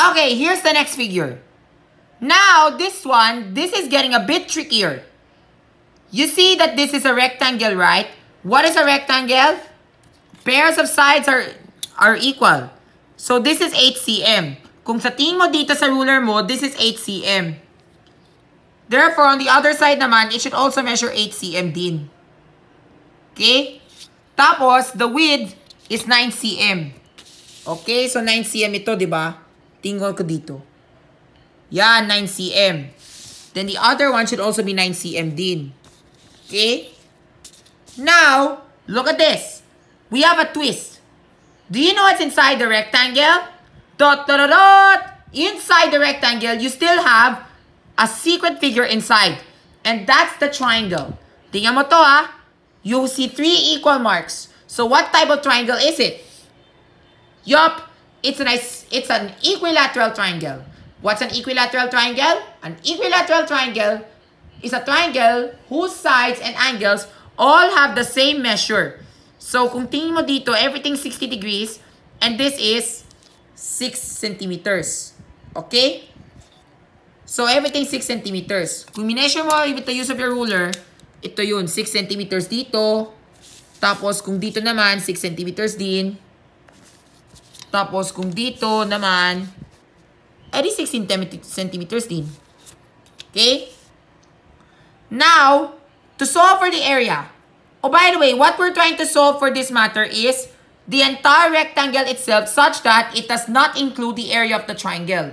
Okay, here's the next figure. Now, this one, this is getting a bit trickier. You see that this is a rectangle, right? What is a rectangle? Pairs of sides are, are equal. So, this is 8 cm. Kung sa tingin mo dito sa ruler mo, this is 8 cm. Therefore, on the other side naman, it should also measure 8 cm din. Okay? Tapos, the width is 9 cm. Okay? So, 9 cm ito, di ba? Tingol ko dito. Yan, 9 cm. Then, the other one should also be 9 cm din. Okay? Now, look at this. We have a twist. Do you know what's inside the rectangle? Dot, dot, dot, dot. Inside the rectangle, you still have a secret figure inside. And that's the triangle. Tingnan mo to ah. You see three equal marks. So what type of triangle is it? Yup, it's, an, it's an equilateral triangle. What's an equilateral triangle? An equilateral triangle is a triangle whose sides and angles all have the same measure. So, kung tingin mo dito, everything 60 degrees, and this is 6 centimeters. Okay? So, everything 6 centimeters. Kung mineasure mo with the use of your ruler, ito yun, 6 centimeters dito. Tapos, kung dito naman, 6 centimeters din. Tapos, kung dito naman, edi 6 centimeters din. Okay? Now, to solve for the area, Oh, by the way, what we're trying to solve for this matter is the entire rectangle itself such that it does not include the area of the triangle.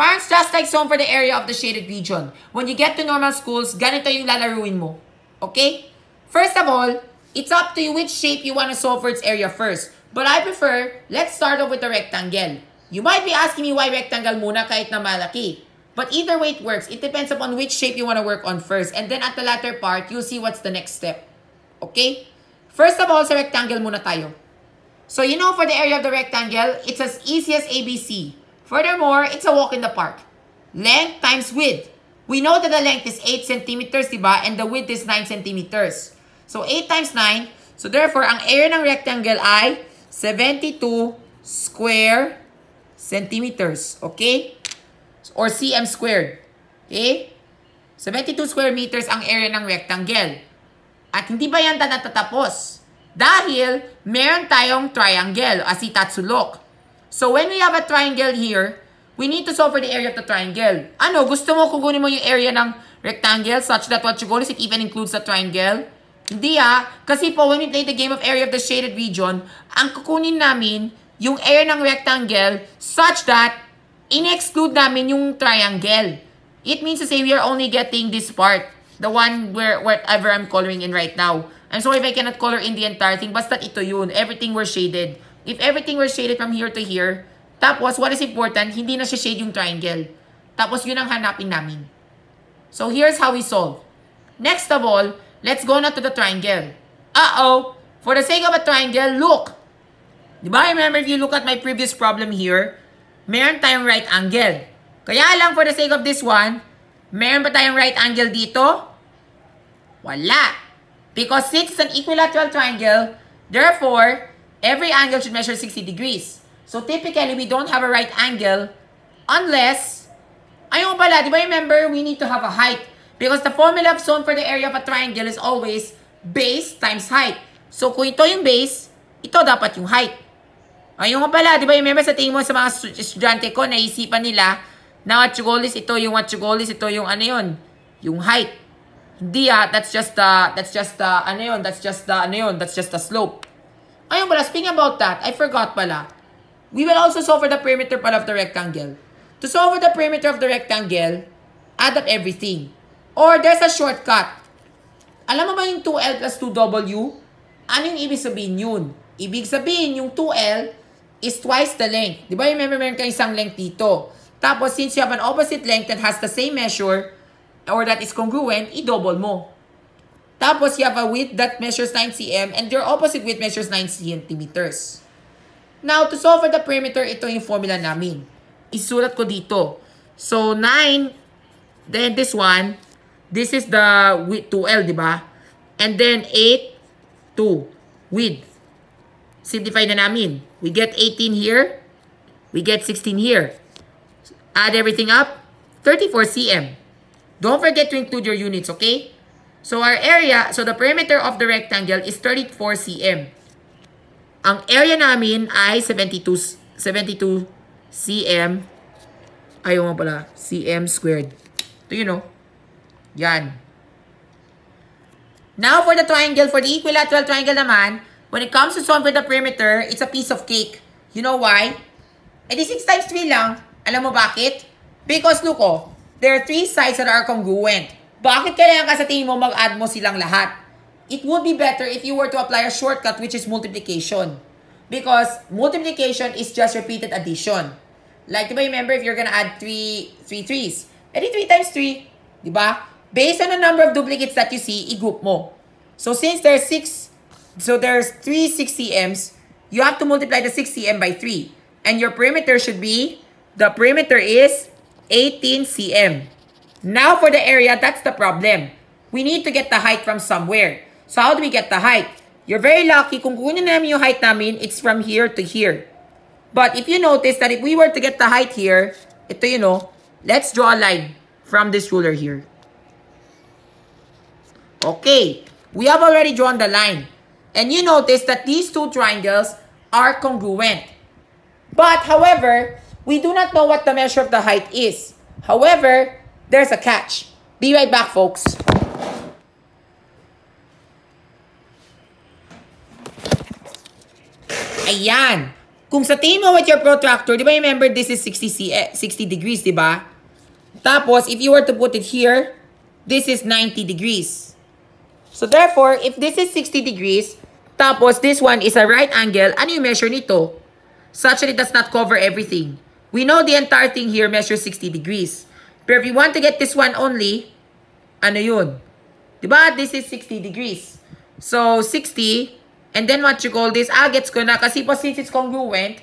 Parang just like solve for the area of the shaded region. When you get to normal schools, ganito yung lalaruin mo. Okay? First of all, it's up to you which shape you want to solve for its area first. But I prefer, let's start off with the rectangle. You might be asking me why rectangle muna kahit na malaki. But either way it works. It depends upon which shape you want to work on first. And then at the latter part, you'll see what's the next step. Okay? First of all, sa rectangle muna tayo. So, you know, for the area of the rectangle, it's as easy as ABC. Furthermore, it's a walk in the park. Length times width. We know that the length is 8 centimeters, diba? And the width is 9 centimeters. So, 8 times 9. So, therefore, ang area ng rectangle ay 72 square centimeters. Okay? Or cm squared. Okay? 72 square meters ang area ng rectangle. At hindi ba yan natatapos? Dahil meron tayong triangle as si Tatsulok. So when we have a triangle here, we need to solve for the area of the triangle. Ano, gusto mo kukunin mo yung area ng rectangle such that what you goal is it even includes the triangle? Hindi ah. Kasi po, when we play the game of area of the shaded region, ang kukunin namin yung area ng rectangle such that in-exclude namin yung triangle. It means to say we are only getting this part. The one where whatever I'm coloring in right now. I'm sorry if I cannot color in the entire thing. Basta ito yun. Everything were shaded. If everything were shaded from here to here, tapos what is important, hindi na siya shade yung triangle. Tapos yun ang hanapin namin. So here's how we solve. Next of all, let's go na to the triangle. Uh-oh! For the sake of a triangle, look! Di ba? Remember if you look at my previous problem here, meron tayong right angle. Kaya lang for the sake of this one, Meron ba tayong right angle dito? Wala. Because since it's an equilateral triangle, therefore, every angle should measure 60 degrees. So typically, we don't have a right angle unless, ayun pala, di ba remember, we need to have a height. Because the formula of zone for the area of a triangle is always base times height. So kung ito yung base, ito dapat yung height. Ayun nga pala, di ba remember sa tingin mo sa mga estudyante ko, naisipan nila, na what you call this, ito yung what you call this, ito yung ano yun, yung height. Hindi ah, that's just the, that's just the, ano yun, that's just the, ano yun, that's just the slope. Ayun pala, speaking about that, I forgot pala. We will also solve for the perimeter pala of the rectangle. To solve for the perimeter of the rectangle, add up everything. Or there's a shortcut. Alam mo ba yung 2L plus 2W? Ano yung ibig sabihin yun? Ibig sabihin, yung 2L is twice the length. Di ba, remember meron kayong isang length dito. Tapos, since you have an opposite length that has the same measure, or that is congruent, i-double mo. Tapos, you have a width that measures 9 cm, and your opposite width measures 9 centimeters. Now, to solve for the perimeter, ito yung formula namin. Isulat ko dito. So, 9, then this one, this is the width 2L, di ba? And then, 8, 2, width. Simplify na namin. We get 18 here. We get 16 here. Add everything up, 34 cm. Don't forget to include your units, okay? So our area, so the perimeter of the rectangle is 34 cm. Ang area namin ay 72, 72 cm. Ayaw nga pala, cm squared. Do you know? Yan. Now for the triangle, for the equilateral triangle naman, when it comes to solve with the perimeter, it's a piece of cake. You know why? Eh di 6 times 3 lang. Alam mo bakit? Because look oh, there are three sides that are congruent. Bakit kailangan ka sa tingin mo mag-add mo silang lahat? It would be better if you were to apply a shortcut which is multiplication. Because multiplication is just repeated addition. Like, di ba remember if you're gonna add 3, 3 threes? Edi 3 times 3. Di ba? Based on the number of duplicates that you see, i-group mo. So since there's 6, so there's 3 6 cm's, you have to multiply the 6 cm by 3. And your perimeter should be, the perimeter is 18 cm. Now for the area, that's the problem. We need to get the height from somewhere. So how do we get the height? You're very lucky kung kunin namin yung height namin, it's from here to here. But if you notice that if we were to get the height here, ito you know, let's draw a line from this ruler here. Okay, we have already drawn the line. And you notice that these two triangles are congruent. But however, we do not know what the measure of the height is. However, there's a catch. Be right back, folks. Ayan. Kung sa tingin mo with your protractor, di ba remember this is 60, C eh, 60 degrees, di ba? Tapos, if you were to put it here, this is 90 degrees. So therefore, if this is 60 degrees, tapos this one is a right angle, ano yung measure nito? That it does not cover everything. We know the entire thing here measures 60 degrees. Pero if you want to get this one only, ano yun? Diba? This is 60 degrees. So, 60, and then what you call this, ah, gets ko na, kasi po since it's congruent,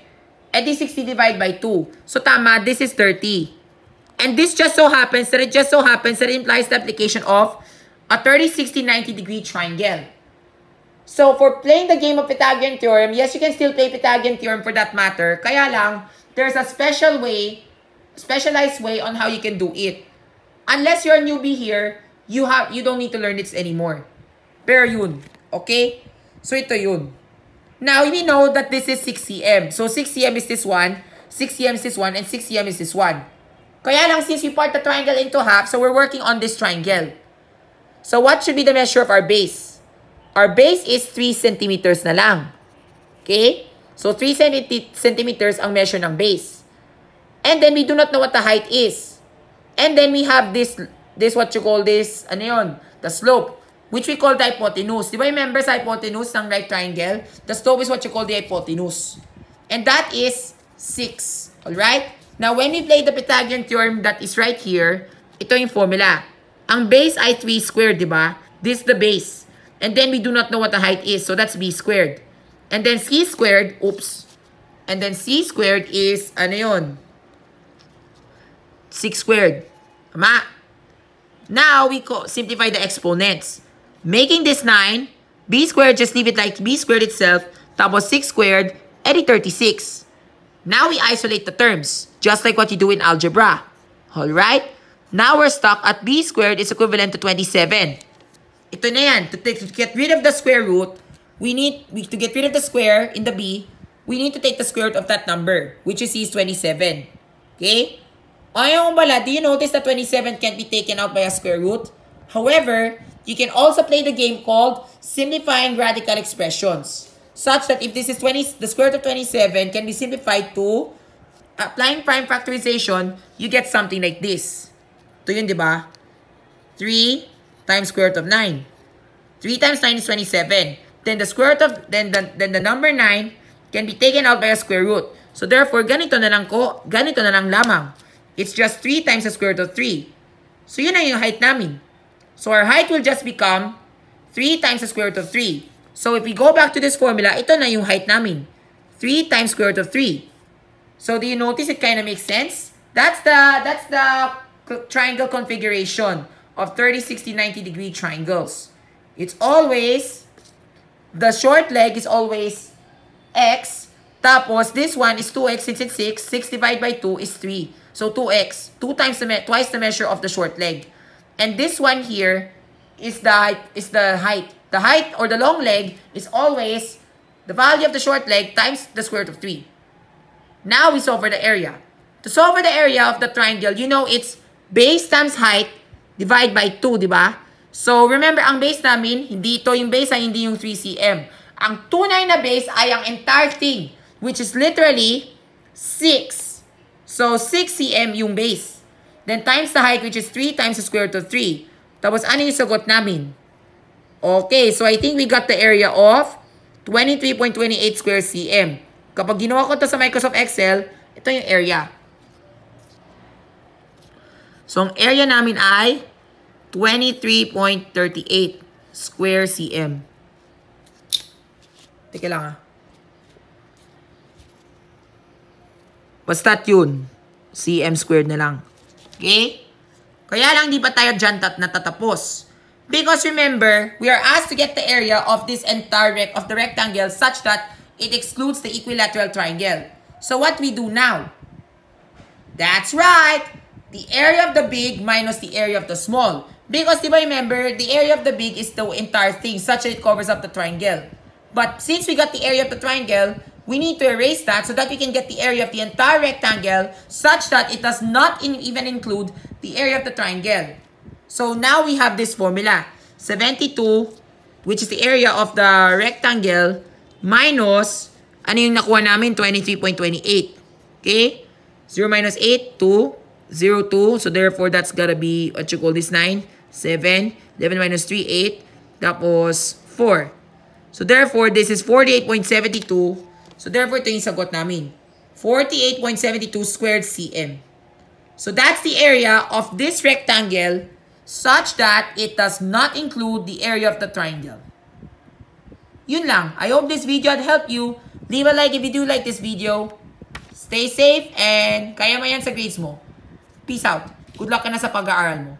edi 60 divided by 2. So, tama, this is 30. And this just so happens that it just so happens that it implies the application of a 30, 60, 90 degree triangle. So, for playing the game of Pythagorean theorem, yes, you can still play Pythagorean theorem for that matter. Kaya lang, there's a special way specialized way on how you can do it. Unless you're a newbie here, you have you don't need to learn this anymore. Pero yun. Okay? So ito yun. Now, we know that this is 6 cm. So 6 cm is this one, 6 cm is this one, and 6 cm is this one. Kaya lang, since we part the triangle into half, so we're working on this triangle. So what should be the measure of our base? Our base is 3 centimeters na lang. Okay? So 3 centimeters ang measure ng base. And then we do not know what the height is. And then we have this, this what you call this, ano yun, the slope, which we call the hypotenuse. Di ba remember sa hypotenuse ng right triangle? The slope is what you call the hypotenuse. And that is 6. Alright? Now, when we play the Pythagorean theorem that is right here, ito yung formula. Ang base ay 3 squared, di ba? This is the base. And then we do not know what the height is, so that's b squared. And then c squared, oops. And then c squared is, ano yun? 6 squared. Tama? Now, we simplify the exponents. Making this 9, b squared, just leave it like b squared itself. Tapos 6 squared, edi 36. Now, we isolate the terms, just like what you do in algebra. Alright? Now, we're stuck at b squared is equivalent to 27. Ito na yan. To, to get rid of the square root, we need, we, to get rid of the square in the b, we need to take the square root of that number, which is is 27. Okay? Ayaw bala, do you notice that 27 can't be taken out by a square root? However, you can also play the game called simplifying radical expressions. Such that if this is 20, the square root of 27 can be simplified to applying prime factorization, you get something like this. Ito yun, di ba? 3 times square root of 9. 3 times 9 is 27. Then the square root of, then the, then the number 9 can be taken out by a square root. So therefore, ganito na lang ko, ganito na lang lamang. It's just 3 times the square root of 3. So, yun na yung height namin. So, our height will just become 3 times the square root of 3. So, if we go back to this formula, ito na yung height namin. 3 times square root of 3. So, do you notice it kind of makes sense? That's the, that's the triangle configuration of 30, 60, 90 degree triangles. It's always, the short leg is always x, Tapos, this one is 2x since it's 6. 6 divided by 2 is 3. So, 2x. 2 times the twice the measure of the short leg. And this one here is the. Is the height. The height or the long leg is always the value of the short leg times the square root of 3. Now, we solve for the area. To solve for the area of the triangle, you know it's base times height divided by 2, di ba? So, remember, ang base namin, hindi ito yung base, ay hindi yung 3 cm. Ang tunay na base ay ang entire thing, which is literally 6. So, 6 cm yung base. Then, times the height, which is 3 times the square root of 3. Tapos, ano yung sagot namin? Okay, so I think we got the area of 23.28 square cm. Kapag ginawa ko to sa Microsoft Excel, ito yung area. So, ang area namin ay 23.38 square cm. Teka lang ah. Basta't yun. cm squared na lang. Okay? Kaya lang di pa tayo dyan tat natatapos. Because remember, we are asked to get the area of this entire rec of the rectangle such that it excludes the equilateral triangle. So what we do now? That's right! The area of the big minus the area of the small. Because, di ba remember, the area of the big is the entire thing such that it covers up the triangle. But since we got the area of the triangle, we need to erase that so that we can get the area of the entire rectangle such that it does not in, even include the area of the triangle. So now we have this formula. 72, which is the area of the rectangle, minus, ano yung nakuha namin? 23.28. Okay? 0 minus 8, 2. 0, 2. So therefore, that's gotta be, what you call this, 9. 7, 11 minus 3, 8, tapos 4. So therefore, this is 48.72. So therefore, ito yung sagot namin. 48.72 squared cm. So that's the area of this rectangle such that it does not include the area of the triangle. Yun lang. I hope this video had helped you. Leave a like if you do like this video. Stay safe and kaya mo yan sa grades mo. Peace out. Good luck ka na sa pag-aaral mo.